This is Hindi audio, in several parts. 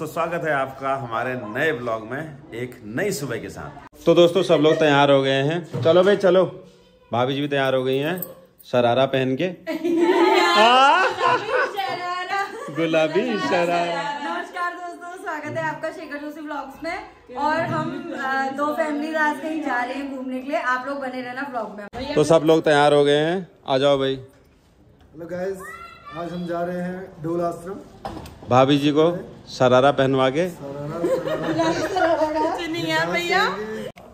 तो स्वागत है आपका हमारे नए ब्लॉग में एक नई सुबह के साथ। तो दोस्तों सब लोग तैयार हो गए हैं। चलो भाई चलो। भाभी जी भी तैयार हो गई हैं शरारा पहन के। गुलाबी शरारा। नमस्कार दोस्तों स्वागत है आपका शेखर जोशी ब्लॉग्स में। और हम दो फैमिली आज कहीं जा रहे हैं घूमने के लिए। आप लोग बने रहना ब्लॉग में। तो सब लोग तैयार हो गए हैं। आ जाओ भाई। हेलो गाइस आज हम जा रहे हैं डोल आश्रम। भाभी जी को शरारा पहनवा के भैया।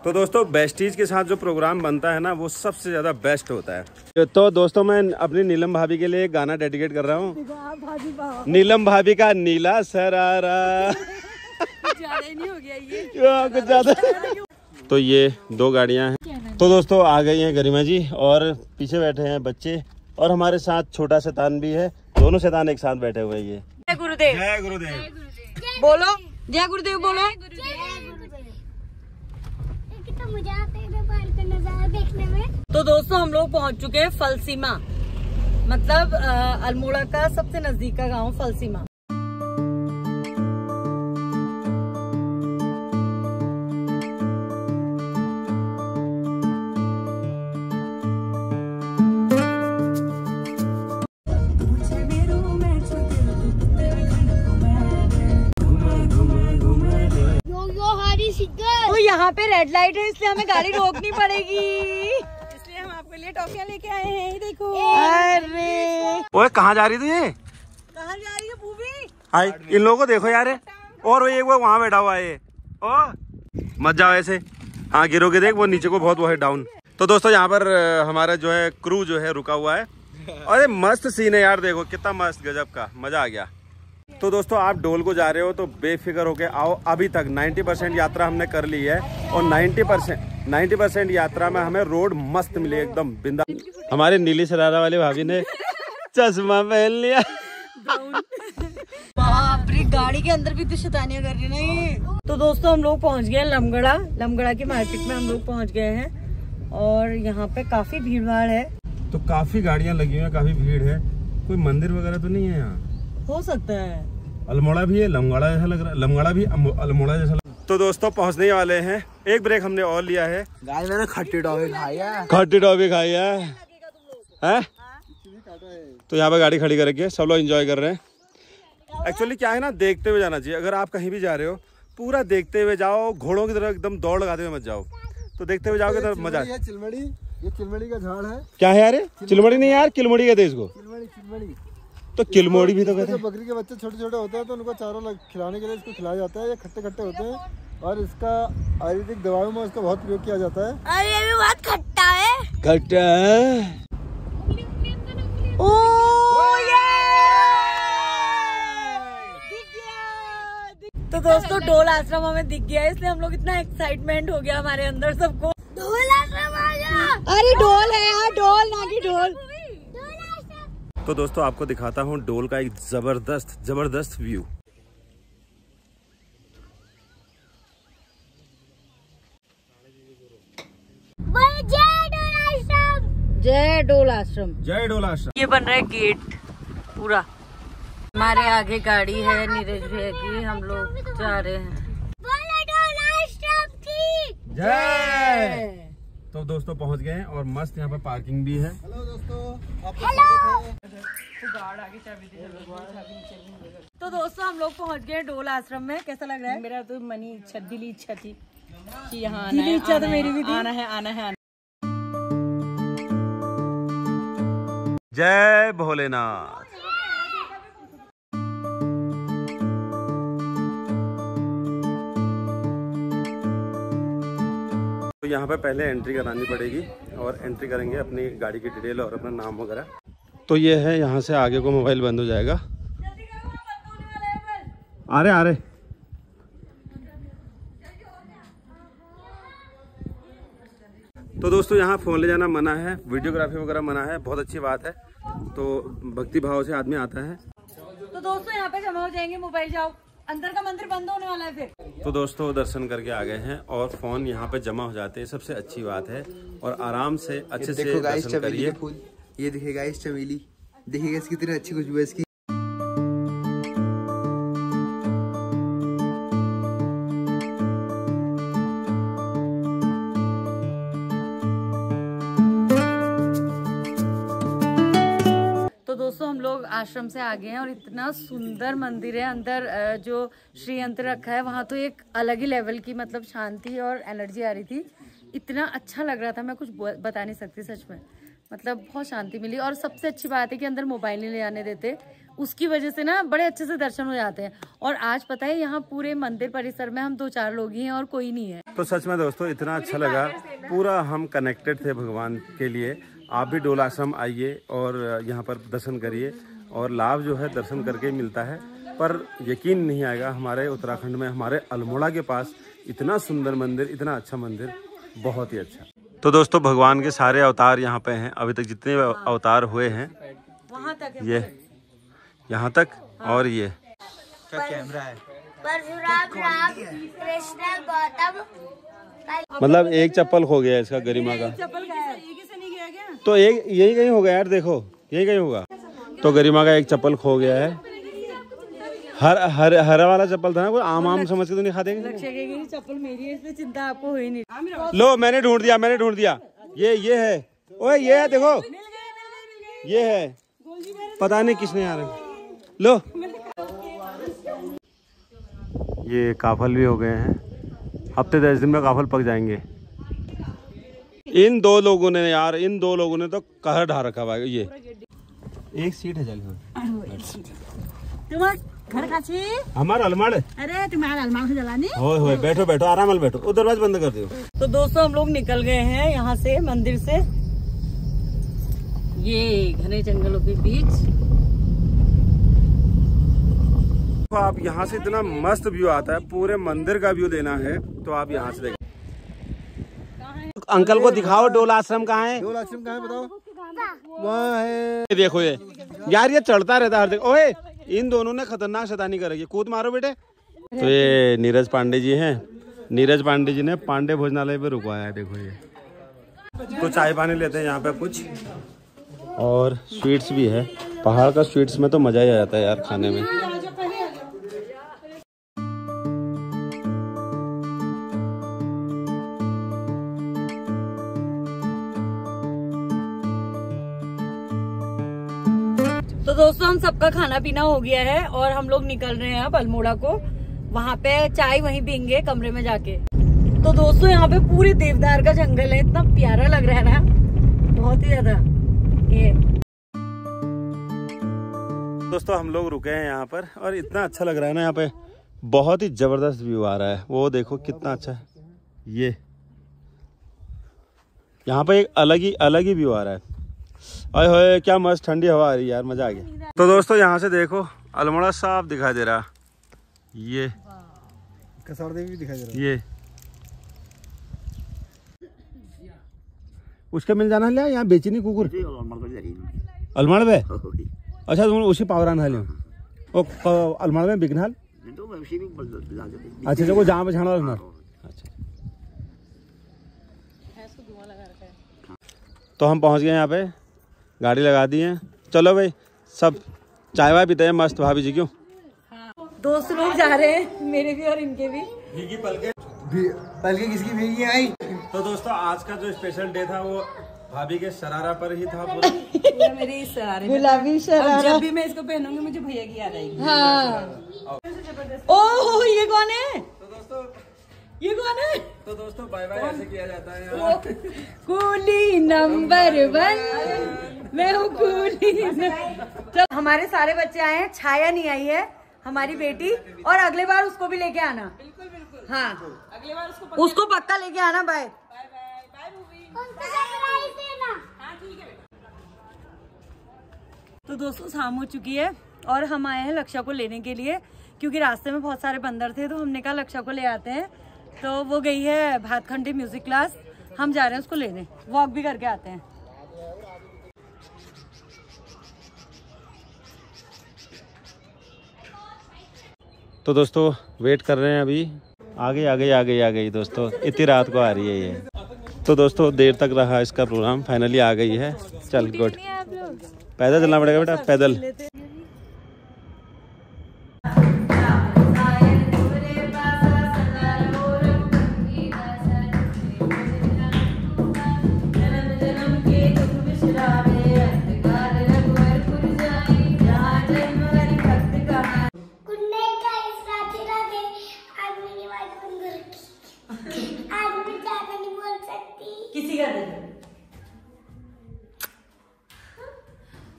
तो दोस्तों बेस्टीज के साथ जो प्रोग्राम बनता है ना वो सबसे ज़्यादा बेस्ट होता है। तो दोस्तों मैं अपनी नीलम भाभी के लिए एक गाना डेडिकेट कर रहा हूँ। नीलम भाभी का नीला सरारा हो गया ये। कुछ ज़्यादा। तो ये दो गाड़ियाँ हैं? तो दोस्तों आ गई हैं गरिमा जी और पीछे बैठे हैं बच्चे। और हमारे साथ छोटा शैतान भी है। दोनों शैतान एक साथ बैठे हुए हैं ये। जय गुरुदेव। जय गुरुदेव। बोलो। जय गुरुदेव बोलो। कितना मज़ा आता है नेपाल का नज़ारा देखने में। तो दोस्तों हम लोग पहुँच चुके हैं फलसीमा। मतलब अल्मोड़ा का सबसे नज़दीक का गाँव फलसीमा। यहाँ पे रेड लाइट है इसलिए हमें गाड़ी रोकनी पड़ेगी। इसलिए हम आपके लिए टॉफियाँ लेके आए हैं ये देखो। अरे। ओए कहाँ जा रही थी? ये कहाँ जा रही है भूमि आई इन लोगों को देखो यार। और वो एक वो वहाँ बैठा हुआ है ये। ओ मत जाओ ऐसे। हाँ गिरोगे देख वो नीचे को बहुत वो है डाउन तो दोस्तों यहाँ पर हमारा जो है क्रू जो है रुका हुआ है। अरे मस्त सीन है यार देखो कितना मस्त गजब का मज़ा आ गया। तो दोस्तों आप डोल को जा रहे हो तो बेफिक्र होके आओ। अभी तक 90 परसेंट यात्रा हमने कर ली है और 90 परसेंट नाइन्टी परसेंट यात्रा में हमें रोड मस्त मिली एकदम बिंदा हमारे नीली सरारा वाले भाभी ने चश्मा पहन लिया। गाड़ी के अंदर भी तो शैतानियाँ कर रही ना ये। तो दोस्तों हम लोग पहुँच गए हैं लमगड़ा। लमगड़ा की मार्केट में हम लोग पहुँच गए हैं और यहाँ पे काफ़ी भीड़ भाड़ है। तो काफ़ी गाड़ियाँ लगी हुई है काफ़ी भीड़ है। कोई मंदिर वगैरह तो नहीं है यहाँ? हो सकता है। अल्मोड़ा भी है लमगाड़ा जैसा लग रहा है लमगाड़ा भी अल्मोड़ा जैसा लग तो दोस्तों पहुँचने वाले हैं। एक ब्रेक हमने और लिया है। गाइस मैंने खट्टी टॉफी खाई है। खट्टी टॉफी खाई है। हैं? तो यहाँ पे गाड़ी खड़ी करके सब लोग एंजॉय कर रहे हैं। एक्चुअली क्या है ना देखते हुए जाना चाहिए। अगर आप कहीं भी जा रहे हो पूरा देखते हुए जाओ घोड़ों की तरह एकदम दौड़ लगाते हुए मत जाओ। तो देखते हुए जाओगे तो मज़ा ये चिलमड़ी ये चिलमड़ी का झाड़ है। क्या है यार चिलमड़ी नहीं यार किलमड़ी कहते हैं इसको। चिलमड़ी चिलमड़ी। तो किलमोड़ी भी तो कहते हैं। बकरी के बच्चे छोटे छोटे होते हैं तो उनको चारों लग, खिलाने के लिए इसको खिलाया जाता है ये खट्टे खट्टे होते हैं। और इसका आयुर्वेदिक दवाओं में इसका बहुत प्रयोग किया जाता है। अरे ये भी बहुत खट्टा है। खट्टा ओ तो दोस्तों डोल आश्रम हमें दिख गया है इसलिए हम लोग इतना एक्साइटमेंट हो गया हमारे अंदर सबको। ढोला सब आ गया। अरे डोल है यार डोल ना की डोल ढोला। तो दोस्तों आपको दिखाता हूँ डोल का एक ज़बरदस्त ज़बरदस्त व्यू जय डोल आश्रम। जय डोल आश्रम। ये बन रहा है गेट पूरा। हमारे आगे गाड़ी है नीरज भैया की हम लोग जा रहे हैं। जय। तो दोस्तों पहुँच गए हैं और मस्त यहाँ पर पार्किंग भी है। हेलो दोस्तों तो दोस्तों हम लोग पहुँच गए डोल आश्रम में। कैसा लग रहा है? मेरा तो मनी इच्छा दिली इच्छा थी कि यहाँ दिली इच्छा तो मेरी भी। आना है आना है आना जय भोलेनाथ। यहाँ पे पहले एंट्री करानी पड़ेगी और एंट्री करेंगे अपनी गाड़ी की डिटेल और अपना नाम वगैरह। तो ये है यहाँ से आगे को मोबाइल बंद हो जाएगा। आ रहे आ रहे तो दोस्तों, यहाँ फ़ोन ले जाना मना है वीडियोग्राफी वगैरह मना है, बहुत अच्छी बात है। तो भक्ति भाव से आदमी आता है। तो दोस्तों, यहाँ पे जमा हो जाएँगे मोबाइल जाओ। अंदर का मंदिर बंद होने वाला है फिर। तो दोस्तों दर्शन करके आ गए हैं और फ़ोन यहाँ पे जमा हो जाते हैं। सबसे अच्छी बात है और आराम से अच्छे से दर्शन करिए। फूल। ये दिखेगा इस चमेली। देखिएगा इसकी कितनी अच्छी खुशबू है इसकी। आश्रम से आ गए हैं और इतना सुंदर मंदिर है। अंदर जो श्री यंत्र रखा है, वहाँ तो एक अलग ही लेवल की मतलब शांति और एनर्जी आ रही थी। इतना अच्छा लग रहा था, मैं कुछ बता नहीं सकती सच में। मतलब बहुत शांति मिली और सबसे अच्छी बात है कि अंदर मोबाइल नहीं ले आने देते। उसकी वजह से ना बड़े अच्छे से दर्शन हो जाते हैं। और आज पता है, यहाँ पूरे मंदिर परिसर में हम दो चार लोग ही हैं और कोई नहीं है। तो सच में दोस्तों, इतना अच्छा लगा। पूरा हम कनेक्टेड थे भगवान के लिए। आप भी डोलाश्रम आइए और यहाँ पर दर्शन करिए। और लाभ जो है दर्शन करके ही मिलता है। पर यकीन नहीं आएगा हमारे उत्तराखंड में हमारे अल्मोड़ा के पास इतना सुंदर मंदिर इतना अच्छा मंदिर बहुत ही अच्छा। तो दोस्तों भगवान के सारे अवतार यहाँ पे हैं। अभी तक जितने अवतार हुए हैं वहाँ तक है। ये यहाँ तक और ये। परशुराम राम कृष्ण गौतम मतलब एक चप्पल खो गया इसका गरिमा का। तो एक यही कहीं होगा यार देखो यही कहीं होगा। तो गरिमा का एक चप्पल खो गया है। हर हर हरा वाला चप्पल था ना कोई आम आम समझ के तो नहीं खा देंगे? चप्पल मेरी है इसलिए चिंता आपको हुई नहीं। लो मैंने ढूंढ दिया मैंने ढूंढ दिया। ये ये है। ओए ये है देखो। ये है। पता नहीं किसने आ रहे। लो। ये काफल भी हो गए हैं। हफ़्ते दस दिन में काफल पक जाएँगे। इन दो लोगों ने यार इन दो लोगों ने तो कहर ढा रखा हुआ है ये। एक सीट है चल तुम्हार घर का छी? हमारा अलमाड़ अरे तुम्हारा अलमारी जलानी। होए होए बैठो बैठो आराम से बैठो। दरवाज़ा बंद कर दो तो दोस्तों हम लोग निकल गए हैं यहाँ से मंदिर से। ये घने जंगलों के बीच। तो आप यहाँ से इतना मस्त व्यू आता है पूरे मंदिर का व्यू देना है तो आप यहाँ से देखें अंकल को दिखाओ डोला आश्रम कहाँ है? डोल आश्रम कहाँ है बताओ? वहाँ। है देखो ये। यार, ये चढ़ता रहता हर ओए, इन दोनों ने खतरनाक शैतानी कर रखी है कूद मारो बेटे। तो ये नीरज पांडे जी हैं। नीरज पांडे जी ने पांडे भोजनालय पे रुकवाया है, देखो ये। तो चाय पानी लेते हैं यहाँ पे कुछ। और स्वीट्स भी है। पहाड़ का स्वीट्स में तो मज़ा ही आ जाता है यार खाने में। खाना पीना हो गया है और हम लोग निकल रहे हैं अब अल्मोड़ा को। वहाँ पे चाय वहीं पीएँगे कमरे में जाके। तो दोस्तों, यहाँ पे पूरे देवदार का जंगल है। इतना प्यारा लग रहा है ना? बहुत ही ज़्यादा। ये। दोस्तों, हम लोग रुके हैं यहाँ पर और इतना अच्छा लग रहा है ना यहाँ पे। बहुत ही ज़बरदस्त व्यू आ रहा है। वो देखो कितना अच्छा है। ये। यहाँ पे एक अलग ही अलग ही व्यू आ रहा है। अरे होए क्या मस्त ठंडी हवा आ रही है यार मज़ा आ गया। तो दोस्तों यहाँ से देखो अल्मोड़ा साफ़ दिखाई दे रहा। ये। कसार देवी भी दिखाई दे रहा ये। उसका मिल जाना लिया यहाँ बेची नहीं कुकुर अलमाड़ में अच्छा तुम उसी पावरान हाल ओ क- अलमाड़ में बिकनाल अच्छा देखो जहाँ पे छाना रखना। अच्छा। तो हम पहुँच गए यहाँ पे। गाड़ी लगा दी है। चलो भाई सब चाय वाय पीते हैं मस्त भाभी जी क्यों? दोस्त लोग जा रहे हैं मेरे भी और इनके भी। पल के किसकी भीगी आई? तो दोस्तों आज का जो स्पेशल डे था वो भाभी के शरारा पर ही था पूरा। मेरी सरारे में। गुलाबी शरारा। जब भी मैं इसको पहनूँगी मुझे भैया की याद आएगी। हाँ। ओह ये कौन है? तो दोस्तों ये कौन है? तो दोस्तों बाय बाय ऐसे किया जाता है कूली नंबर वन। मैं हूँ कूली चल हमारे सारे बच्चे आए हैं छाया नहीं आई है हमारी बेटी और अगले बार उसको भी लेके आना। बिल्कुल बिल्कुल। हाँ। अगली बार उसको उसको पक्का लेके आना बाय बाय बाय बाय हाँ ठीक है तो दोस्तों शाम हो चुकी है और हम आए हैं लक्षा को लेने के लिए क्योंकि रास्ते में बहुत सारे बंदर थे तो हमने कहा लक्षा को ले आते हैं। तो वो गई है भातखंडी म्यूज़िक क्लास। हम जा रहे हैं उसको लेने। वॉक भी करके आते हैं। तो दोस्तों वेट कर रहे हैं अभी। आगे गई आ गई आ गई आ गई दोस्तों इतनी रात को आ रही है ये। तो दोस्तों देर तक रहा इसका प्रोग्राम फाइनली आ गई है। चल गुड पैदल चलना पड़ेगा बेटा पैदल। राधे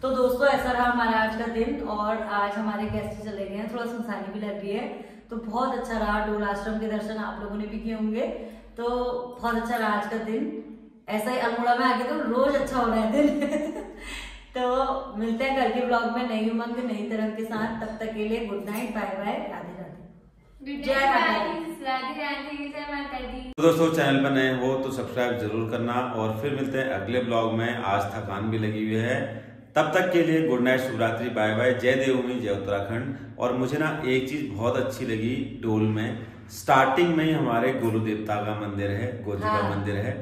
तो दोस्तों, ऐसा रहा हमारा आज का दिन और आज हमारे गेस्ट चले गए हैं। थोड़ा सुनसानी भी लग रही है। तो बहुत अच्छा रहा। डोल आश्रम के दर्शन आप लोगों ने भी किए होंगे। तो बहुत अच्छा रहा आज का दिन। ऐसा ही अल्मोड़ा में आके तो रोज अच्छा हो रहा है दिन। तो मिलते हैं कल के ब्लॉग में। नई उमंग, नई तरह के साथ। तब तक के लिए good night bye bye Radhe Radhe तो दोस्तों चैनल पर नए हो तो सब्सक्राइब ज़रूर करना और फिर मिलते हैं अगले ब्लॉग में। आज थकान भी लगी हुई है। तब तक के लिए good night Shivratri bye bye जय देवभूमि जय उत्तराखंड। और मुझे ना एक चीज़ बहुत अच्छी लगी डोल में। स्टार्टिंग में ही हमारे गुरु देवता का मंदिर है गोजी का हाँ। मंदिर है।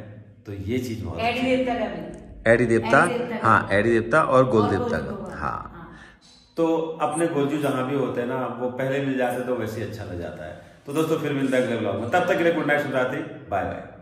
तो ये चीज़ बहुत एडी अच्छी देवता का एडी देवता। हाँ एडी देवता और गोल देवता का। हाँ। तो अपने गोजू जहाँ भी होते हैं ना, वो पहले मिल जाते तो वैसे ही अच्छा लग जाता है। तो दोस्तों, फिर मिलता है अगले ब्लॉग में। तब तक के लिए good night Shivratri bye bye